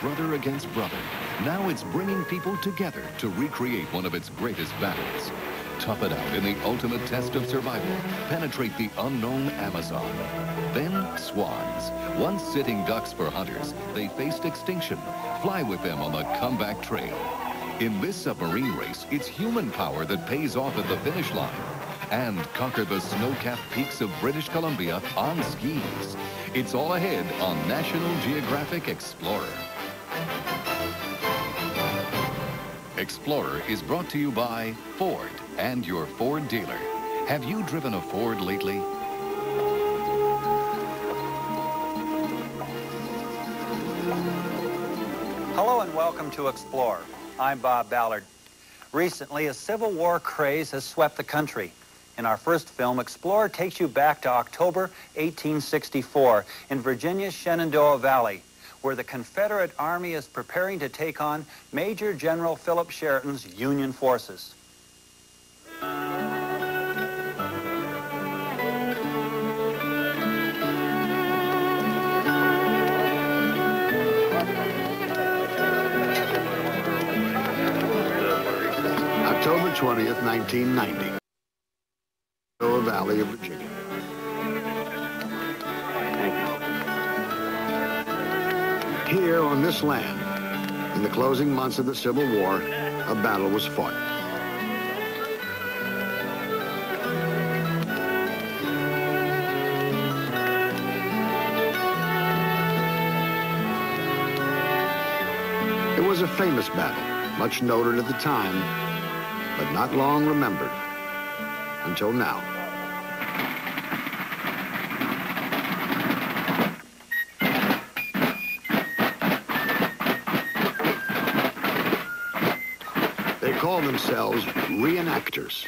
Brother against brother. Now it's bringing people together to recreate one of its greatest battles. Tough it out in the ultimate test of survival. Penetrate the unknown Amazon. Then swans. Once sitting ducks for hunters, they faced extinction. Fly with them on the comeback trail. In this submarine race, it's human power that pays off at the finish line. And conquer the snow-capped peaks of British Columbia on skis. It's all ahead on National Geographic Explorer. Explorer is brought to you by Ford and your Ford dealer. Have you driven a Ford lately? Hello and welcome to Explorer. I'm Bob Ballard. Recently, a Civil War craze has swept the country. In our first film, Explorer takes you back to October 1864 in Virginia's Shenandoah Valley, where the Confederate Army is preparing to take on Major General Philip Sheridan's Union forces. October 20th, 1990. Shenandoah Valley of Virginia. Here on this land, in the closing months of the Civil War, a battle was fought. It was a famous battle, much noted at the time, but not long remembered until now. Call themselves reenactors.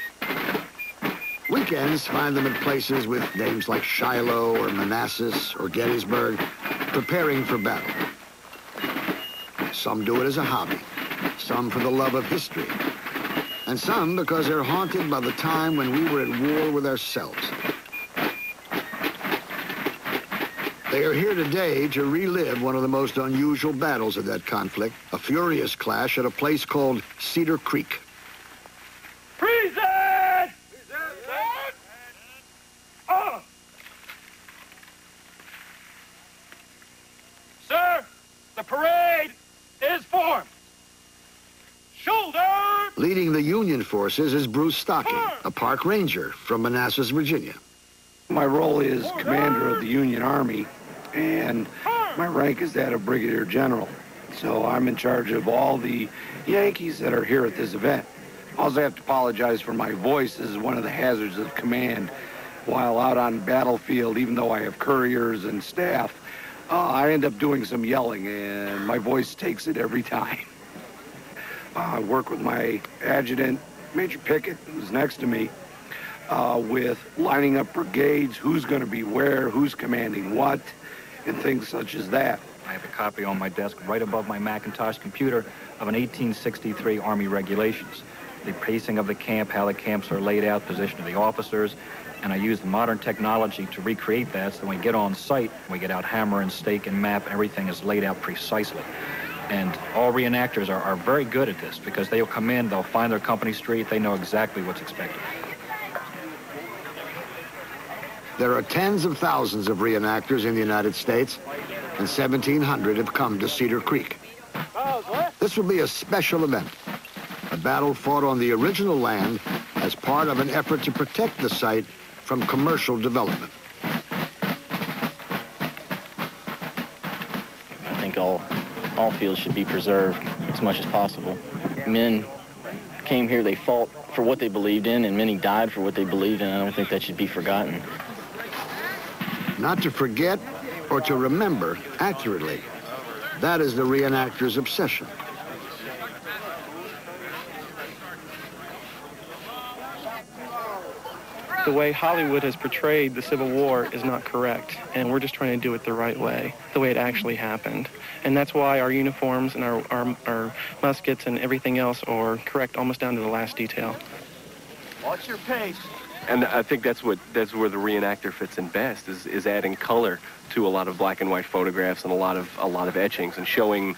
Weekends find them at places with names like Shiloh or Manassas or Gettysburg, preparing for battle. Some do it as a hobby, some for the love of history, and some because they're haunted by the time when we were at war with ourselves. They are here today to relive one of the most unusual battles of that conflict, a furious clash at a place called Cedar Creek. Present! Present! Oh! Sir, the parade is formed. Shoulder! Leading the Union forces is Bruce Stocking, a park ranger from Manassas, Virginia. My role is commander of the Union Army, and my rank is that of brigadier general. So I'm in charge of all the Yankees that are here at this event. I Also have to apologize for my voice. This is one of the hazards of command. While out on battlefield, even though I have couriers and staff, uh, I end up doing some yelling, and my voice takes it every time. Uh, I work with my adjutant, Major Pickett, who's next to me, uh, with lining up brigades, who's going to be where, who's commanding what, and things such as that. I have a copy on my desk right above my Macintosh computer of an 1863 Army regulations. The pacing of the camp, how the camps are laid out, position of the officers, and I use the modern technology to recreate that so when we get on site, we get out hammer and stake and map, everything is laid out precisely. And all reenactors are, are very good at this because they'll come in, they'll find their company street, they know exactly what's expected. There are tens of thousands of reenactors in the United States, and 1,700 have come to Cedar Creek. This will be a special event, a battle fought on the original land as part of an effort to protect the site from commercial development. I think all, all fields should be preserved as much as possible. Men came here, they fought for what they believed in, and many died for what they believed in. I don't think that should be forgotten. Not to forget or to remember accurately. That is the reenactor's obsession. The way Hollywood has portrayed the Civil War is not correct, and we're just trying to do it the right way, the way it actually happened. And that's why our uniforms and our, our, our muskets and everything else are correct almost down to the last detail. Watch your pace. And I think that's what that's where the reenactor fits in best is, is adding color to a lot of black and white photographs and a lot of a lot of etchings and showing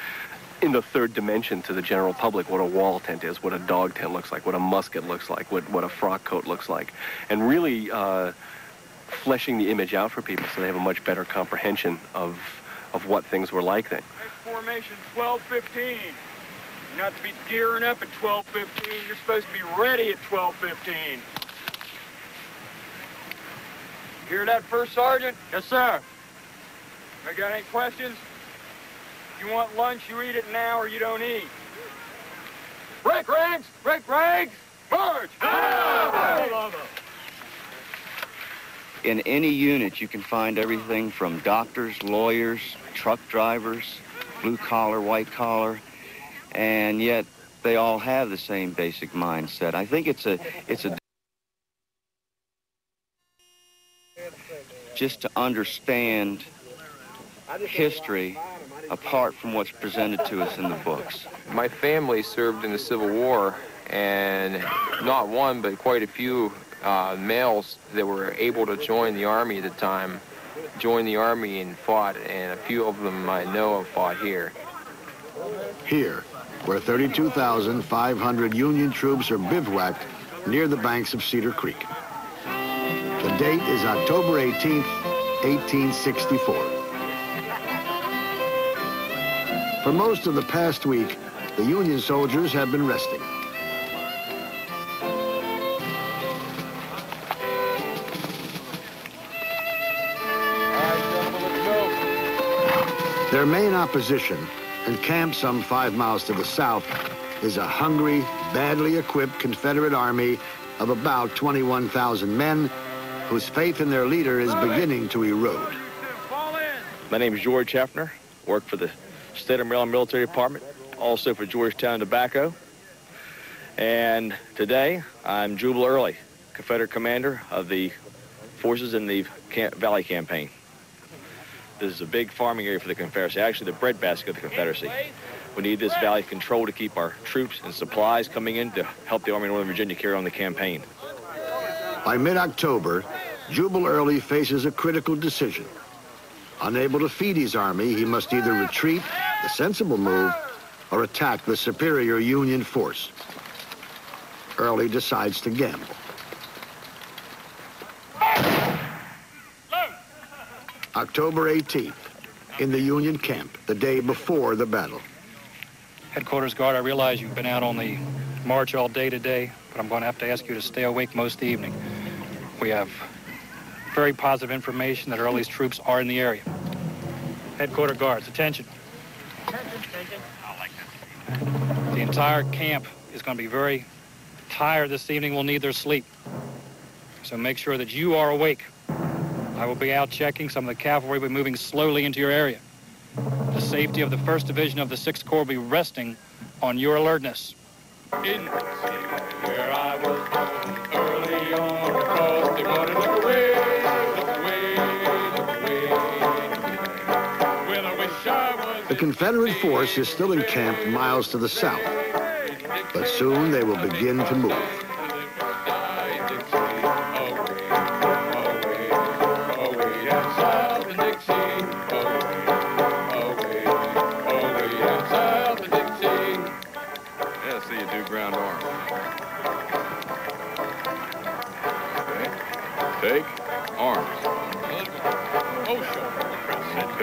in the third dimension to the general public what a wall tent is, what a dog tent looks like, what a musket looks like, what what a frock coat looks like, and really uh, fleshing the image out for people so they have a much better comprehension of of what things were like then. Formation 1215. You're not to be gearing up at 1215. You're supposed to be ready at 1215. Hear that, First Sergeant? Yes, sir. I got any questions? If you want lunch, you eat it now or you don't eat. Break ranks! Break ranks! March! In any unit, you can find everything from doctors, lawyers, truck drivers, blue collar, white collar, and yet they all have the same basic mindset. I think it's a, it's a just to understand history apart from what's presented to us in the books. My family served in the Civil War, and not one, but quite a few uh, males that were able to join the Army at the time joined the Army and fought, and a few of them I know have fought here. Here, where 32,500 Union troops are bivouacked near the banks of Cedar Creek. The date is October 18th, 1864. For most of the past week, the Union soldiers have been resting. Their main opposition, encamped some five miles to the south, is a hungry, badly equipped Confederate army of about 21,000 men whose faith in their leader is beginning to erode. My name is George Hefner, work for the State of Maryland Military Department, also for Georgetown Tobacco. And today, I'm Jubal Early, Confederate commander of the forces in the Camp Valley Campaign. This is a big farming area for the Confederacy, actually the breadbasket of the Confederacy. We need this valley control to keep our troops and supplies coming in to help the Army of Northern Virginia carry on the campaign. By mid-October, Jubal Early faces a critical decision. Unable to feed his army, he must either retreat, the sensible move, or attack the superior Union force. Early decides to gamble. October 18th, in the Union camp, the day before the battle. Headquarters guard, I realize you've been out on the march all day today, but I'm going to have to ask you to stay awake most of the evening. We have very positive information that Early's troops are in the area. Headquarter guards, attention. The entire camp is going to be very tired this evening, will need their sleep. So make sure that you are awake. I will be out checking. Some of the cavalry will be moving slowly into your area. The safety of the 1st Division of the 6th Corps will be resting on your alertness. In where I was born Confederate force is still encamped miles to the south, but soon they will begin to move.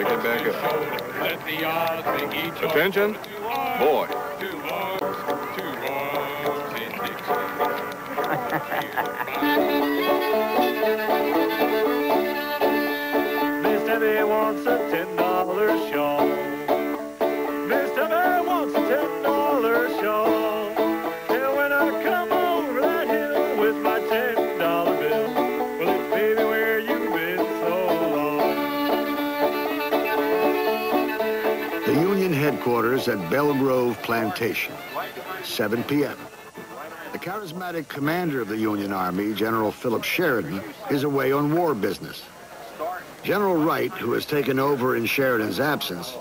Pick it back up. Let the odds make each Attention. Boy. Headquarters at Belle Grove Plantation, 7 p.m. The charismatic commander of the Union Army, General Philip Sheridan, is away on war business. General Wright, who has taken over in Sheridan's absence,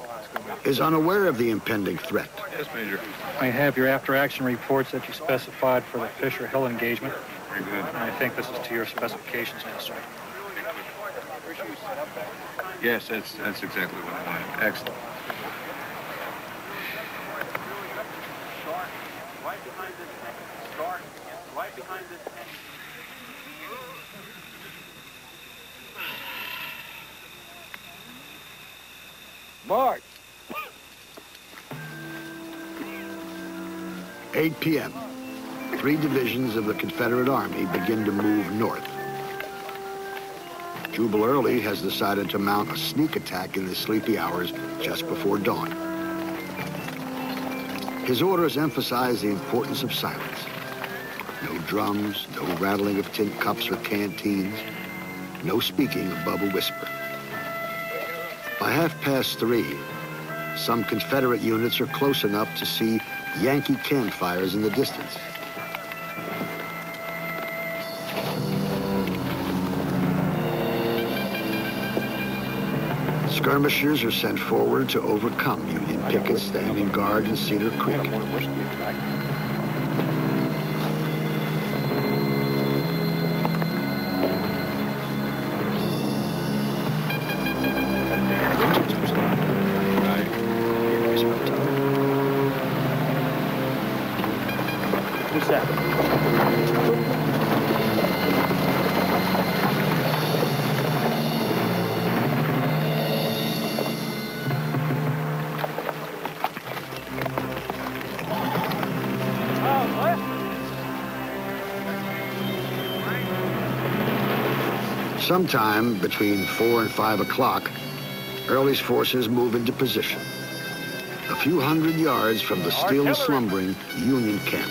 is unaware of the impending threat. Yes, Major. I have your after-action reports that you specified for the Fisher Hill engagement. Very good. And I think this is to your specifications now, sir. Yes, that's, that's exactly what I wanted. Excellent. Right behind this tank. Start Mark. 8 p.m. Three divisions of the Confederate Army begin to move north. Jubal Early has decided to mount a sneak attack in the sleepy hours just before dawn. His orders emphasize the importance of silence. No drums, no rattling of tin cups or canteens, no speaking above a whisper. By half past three, some Confederate units are close enough to see Yankee campfires in the distance. Skirmishers are sent forward to overcome Union pickets standing guard in Cedar Creek. Sometime between 4 and 5 o'clock, Early's forces move into position. A few hundred yards from the still slumbering Union camp.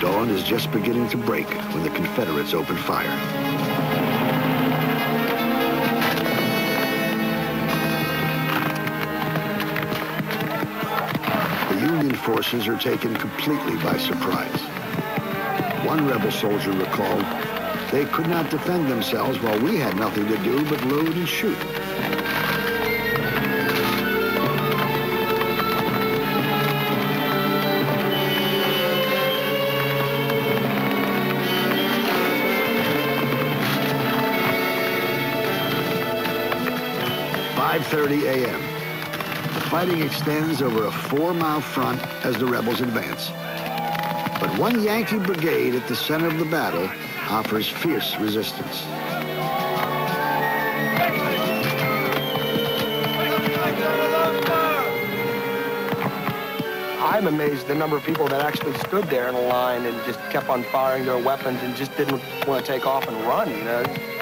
Dawn is just beginning to break when the Confederates open fire. Forces are taken completely by surprise. One rebel soldier recalled, they could not defend themselves while we had nothing to do but load and shoot. Five thirty a.m. Fighting extends over a four-mile front as the rebels advance. But one Yankee brigade at the center of the battle offers fierce resistance. I'm amazed at the number of people that actually stood there in a line and just kept on firing their weapons and just didn't want to take off and run, you know.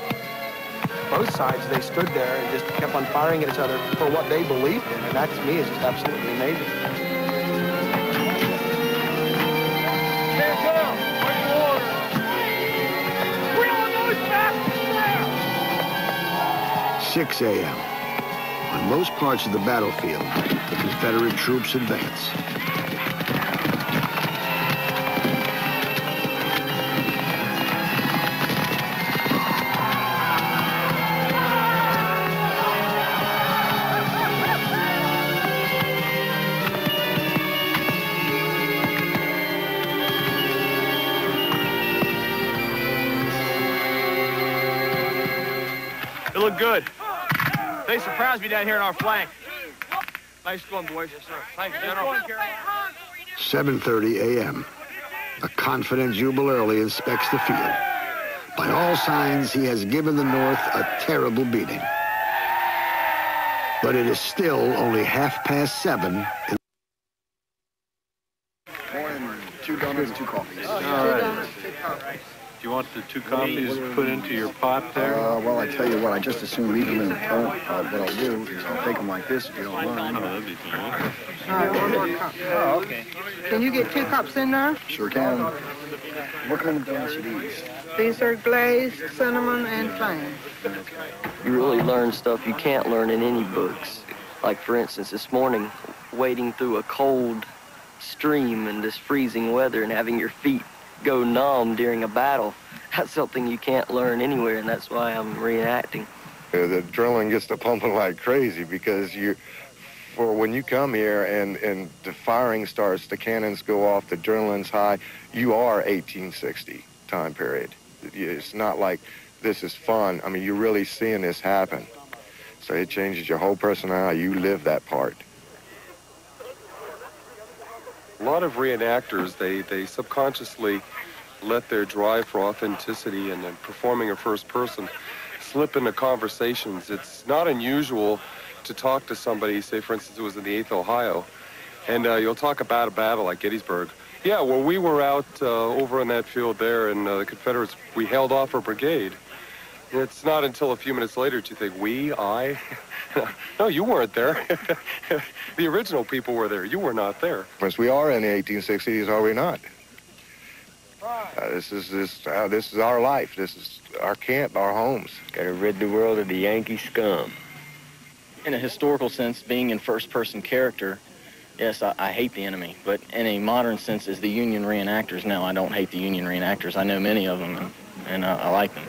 Both sides, they stood there and just kept on firing at each other for what they believed in, and that to me is just absolutely amazing. Stand down. Wait your order. We all know it's back there. 6 a.m. On most parts of the battlefield, the Confederate troops advance. Good. They surprised me down here in our flank. Nice going, boys. Yes, sir. Thanks, General. 7.30 a.m. A confident Jubal Early inspects the field. By all signs, he has given the North a terrible beating. But it is still only half past seven. in- Two donuts, two coffees. All right. Do you want the two copies put into your pot there? Uh, well, I tell you what, I just as soon leave them in the pot. Uh, what I'll do is I'll take them like this if you don't mind. Oh, that'd be fine. All right, one more cup. Oh, okay. Can you get two cups in there? Sure can. What kind of donuts are these? These are glazed, cinnamon, and plain. You really learn stuff you can't learn in any books. Like, for instance, this morning, wading through a cold stream in this freezing weather and having your feet go numb during a battle. That's something you can't learn anywhere, and that's why I'm reenacting. The adrenaline gets to pumping like crazy because you, for when you come here and, and the firing starts, the cannons go off, the adrenaline's high, you are 1860 time period. It's not like this is fun. I mean, you're really seeing this happen. So it changes your whole personality. You live that part. A lot of reenactors, they, they subconsciously let their drive for authenticity and, and performing a first person slip into conversations. It's not unusual to talk to somebody, say for instance it was in the 8th Ohio, and uh, you'll talk about a battle like Gettysburg. Yeah, well we were out uh, over in that field there and uh, the Confederates, we held off a brigade. It's not until a few minutes later do you think, we, I? no, you weren't there. the original people were there. You were not there. Yes, we are in the 1860s, are we not? Uh, this is this uh, this is our life. This is our camp, our homes. Got to rid the world of the Yankee scum. In a historical sense, being in first-person character, yes, I, I, hate the enemy. But in a modern sense, as the Union reenactors, no, I don't hate the Union reenactors. I know many of them, and, and uh, I like them.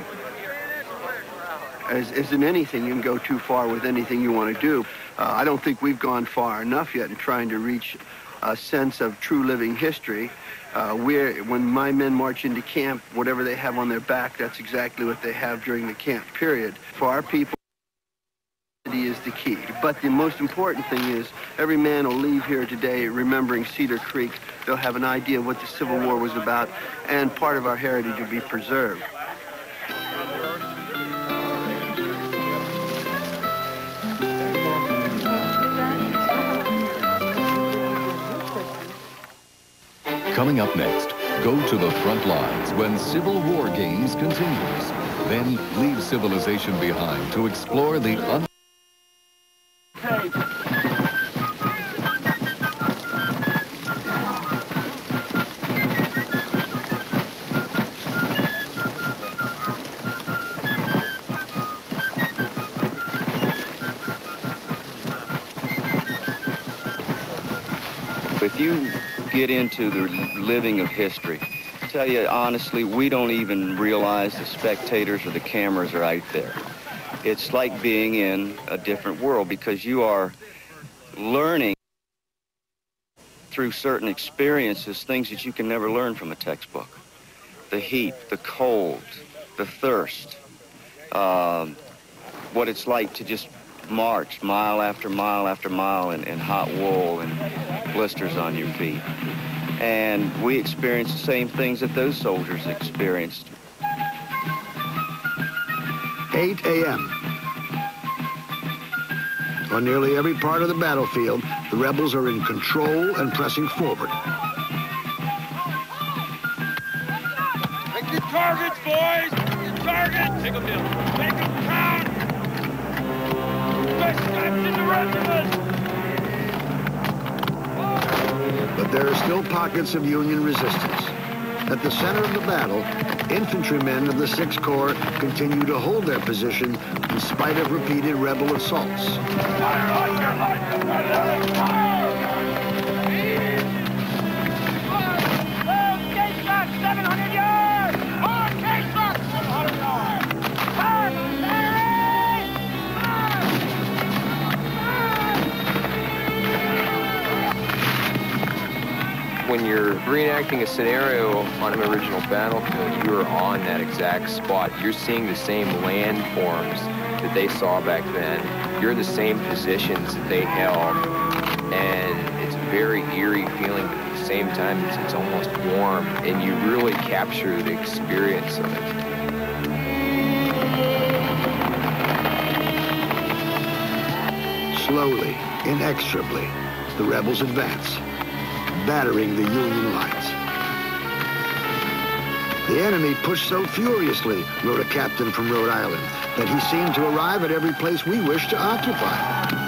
As, in anything, you can go too far with anything you want to do. Uh, I don't think we've gone far enough yet in trying to reach a sense of true living history uh, where when my men march into camp, whatever they have on their back, that's exactly what they have during the camp period. For our people, is the key. But the most important thing is every man will leave here today remembering Cedar Creek. They'll have an idea of what the Civil War was about, and part of our heritage will be preserved. Coming up next, go to the front lines when Civil War Games continues. Then leave civilization behind to explore the un... If you get into the living of history. I tell you honestly, we don't even realize the spectators or the cameras are out there. It's like being in a different world because you are learning through certain experiences things that you can never learn from a textbook. The heat, the cold, the thirst, um, what it's like to just march mile after mile after mile in, in hot wool and blisters on your feet. And we experienced the same things that those soldiers experienced. 8 a.m. On nearly every part of the battlefield, the rebels are in control and pressing forward. Make your targets, boys! Make your targets! Take them down. Make them count! But there are still pockets of Union resistance. At the center of the battle, infantrymen of the 6th Corps continue to hold their position in spite of repeated rebel assaults. Fire on your life! When you're reenacting a scenario on an original battlefield, you are on that exact spot. You're seeing the same landforms that they saw back then. You're in the same positions that they held. And it's a very eerie feeling, but at the same time, it's, it's almost warm. And you really capture the experience of it. Slowly, inexorably, the rebels advance battering the Union lines. The enemy pushed so furiously, wrote a captain from Rhode Island, that he seemed to arrive at every place we wished to occupy.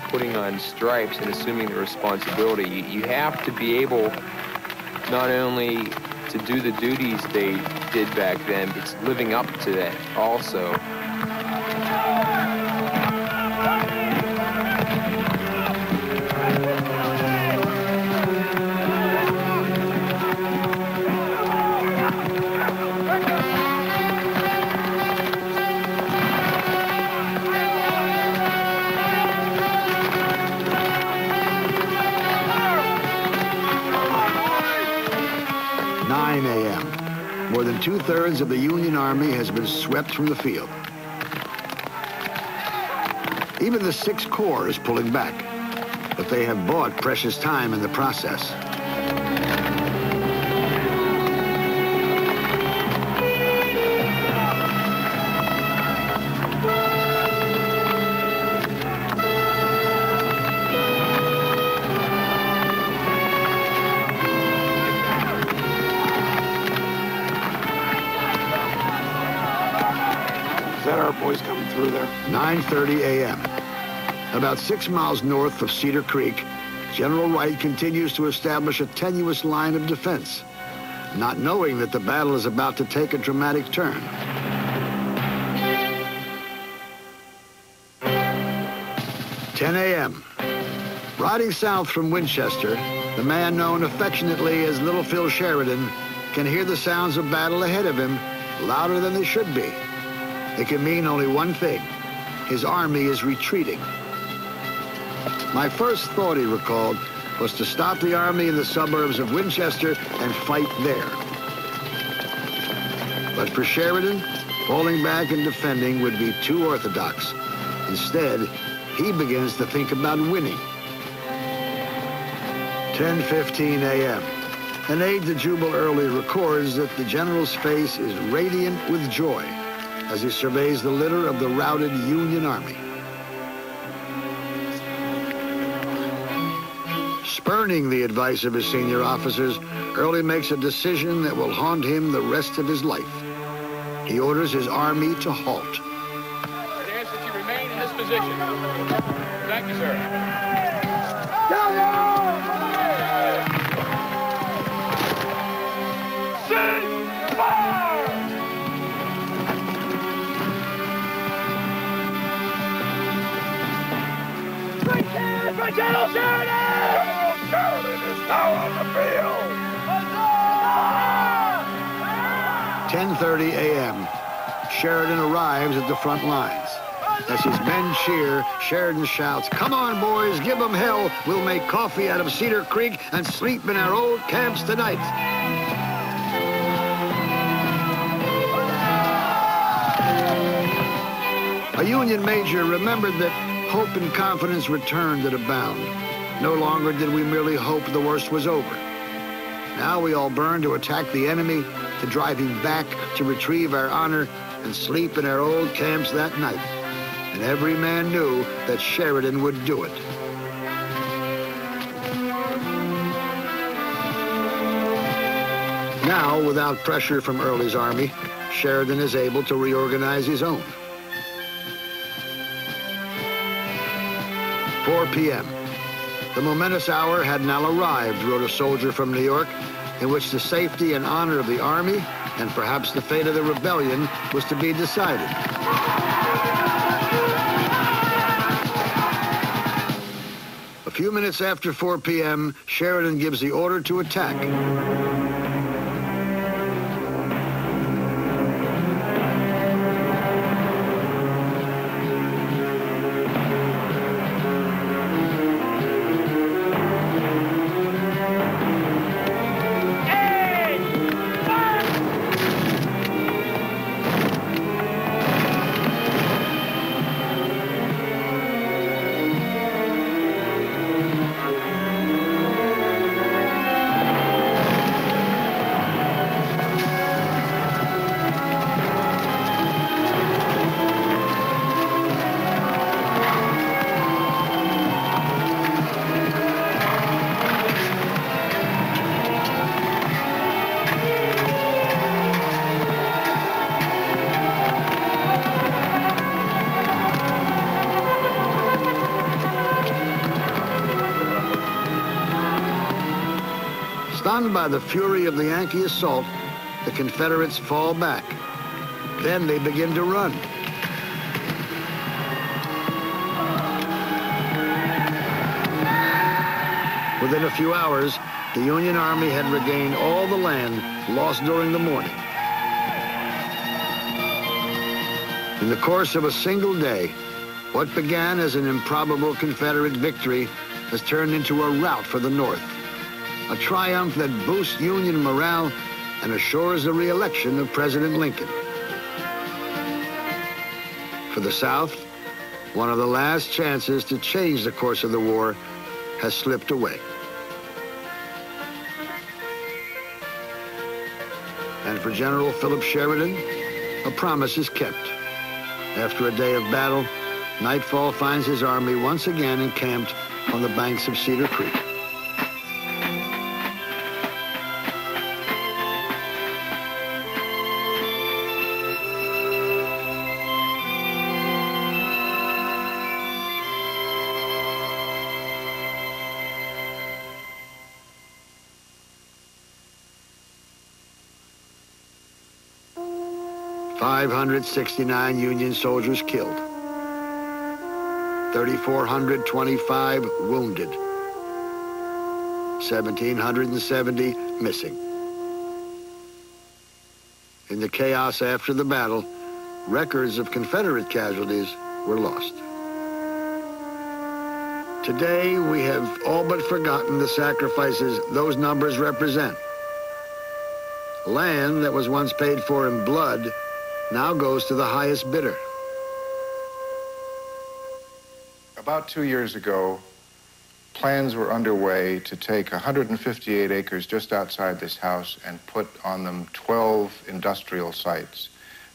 Putting on stripes and assuming the responsibility. You, you have to be able not only to do the duties they did back then, but living up to that also. Two-thirds of the Union Army has been swept from the field. Even the Sixth Corps is pulling back, but they have bought precious time in the process. Through there? 9.30 a.m. About six miles north of Cedar Creek, General Wright continues to establish a tenuous line of defense, not knowing that the battle is about to take a dramatic turn. Ten a.m. Riding south from Winchester, the man known affectionately as Little Phil Sheridan can hear the sounds of battle ahead of him louder than they should be. It can mean only one thing. His army is retreating. My first thought, he recalled, was to stop the army in the suburbs of Winchester and fight there. But for Sheridan, falling back and defending would be too orthodox. Instead, he begins to think about winning. 10.15 a.m. An aide to Jubal Early records that the general's face is radiant with joy as he surveys the litter of the routed Union Army. Spurning the advice of his senior officers, Early makes a decision that will haunt him the rest of his life. He orders his army to halt. I ask that you remain in this position. Thank you, sir. General Sheridan! General Sheridan is now on the field! 10.30 a.m. Sheridan arrives at the front lines. As his men cheer, Sheridan shouts, Come on, boys, give 'em hell. We'll make coffee out of Cedar Creek and sleep in our old camps tonight. A Union major remembered that hope and confidence returned at a bound. No longer did we merely hope the worst was over. Now we all burn to attack the enemy, to drive him back, to retrieve our honor, and sleep in our old camps that night. And every man knew that Sheridan would do it. Now, without pressure from Early's army, Sheridan is able to reorganize his own. 4 p.m. The momentous hour had now arrived, wrote a soldier from New York, in which the safety and honor of the army, and perhaps the fate of the rebellion, was to be decided. A few minutes after 4 p.m., Sheridan gives the order to attack. By the fury of the Yankee assault, the Confederates fall back. Then they begin to run. Within a few hours, the Union Army had regained all the land lost during the morning. In the course of a single day, what began as an improbable Confederate victory has turned into a rout for the North. A triumph that boosts Union morale and assures the re-election of President Lincoln. For the South, one of the last chances to change the course of the war has slipped away. And for General Philip Sheridan, a promise is kept. After a day of battle, nightfall finds his army once again encamped on the banks of Cedar Creek. Five hundred sixty-nine Union soldiers killed. 3,425 wounded. 1,770 missing. In the chaos after the battle, records of Confederate casualties were lost. Today, we have all but forgotten the sacrifices those numbers represent. Land that was once paid for in blood now goes to the highest bidder. About two years ago, plans were underway to take 158 acres just outside this house and put on them 12 industrial sites.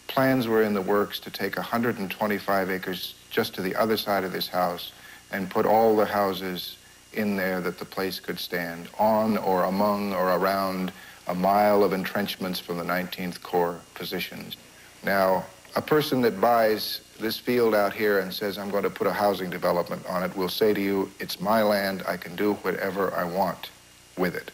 Plans were in the works to take 125 acres just to the other side of this house and put all the houses in there that the place could stand on or among or around a mile of entrenchments from the 19th Corps positions. Now, a person that buys this field out here and says, I'm going to put a housing development on it, will say to you, it's my land, I can do whatever I want with it.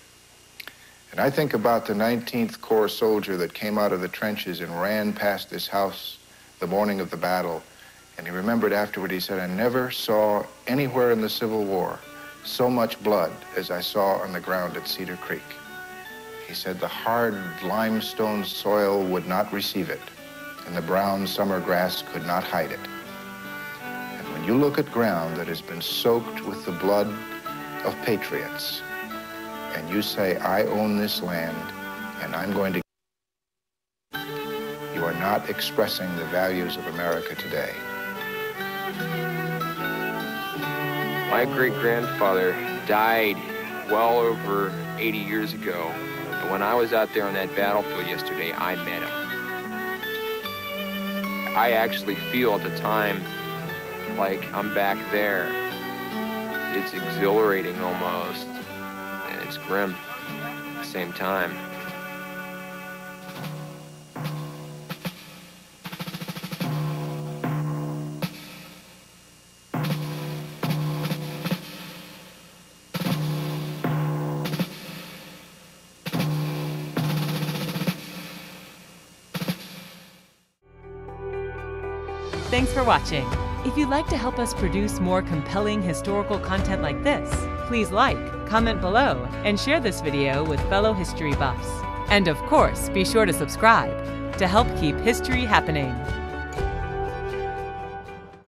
And I think about the 19th Corps soldier that came out of the trenches and ran past this house the morning of the battle. And he remembered afterward, he said, I never saw anywhere in the Civil War so much blood as I saw on the ground at Cedar Creek. He said the hard limestone soil would not receive it and the brown summer grass could not hide it. And when you look at ground that has been soaked with the blood of patriots, and you say, I own this land, and I'm going to, you are not expressing the values of America today. My great-grandfather died well over 80 years ago. But when I was out there on that battlefield yesterday, I met him. I actually feel at the time like I'm back there. It's exhilarating almost, and it's grim at the same time. For watching. If you'd like to help us produce more compelling historical content like this, please like, comment below, and share this video with fellow history buffs. And of course, be sure to subscribe to help keep history happening.